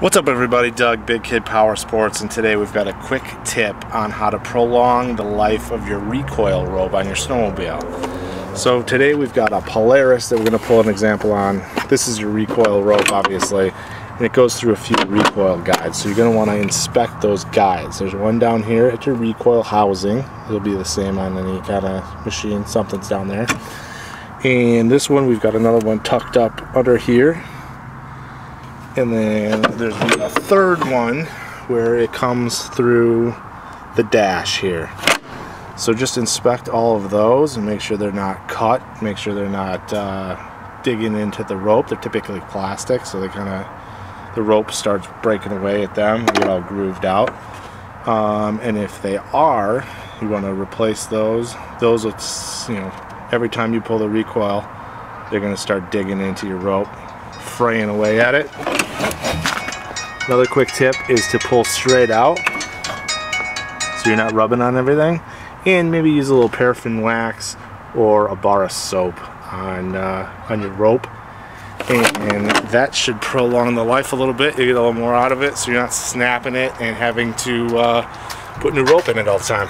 What's up everybody, Doug, Big Kid Power Sports, and today we've got a quick tip on how to prolong the life of your recoil rope on your snowmobile. So today we've got a Polaris that we're going to pull an example on. This is your recoil rope obviously, and it goes through a few recoil guides. So you're going to want to inspect those guides. There's one down here at your recoil housing. It'll be the same on any kind of machine, something's down there. And this one, we've got another one tucked up under here and then there's a third one where it comes through the dash here. So just inspect all of those and make sure they're not cut make sure they're not uh, digging into the rope. They're typically plastic so they kind of the rope starts breaking away at them get all grooved out. Um, and if they are you want to replace those. Those you know every time you pull the recoil they're going to start digging into your rope fraying away at it. Another quick tip is to pull straight out so you're not rubbing on everything. And maybe use a little paraffin wax or a bar of soap on, uh, on your rope. And that should prolong the life a little bit. You get a little more out of it so you're not snapping it and having to uh, put new rope in it all the time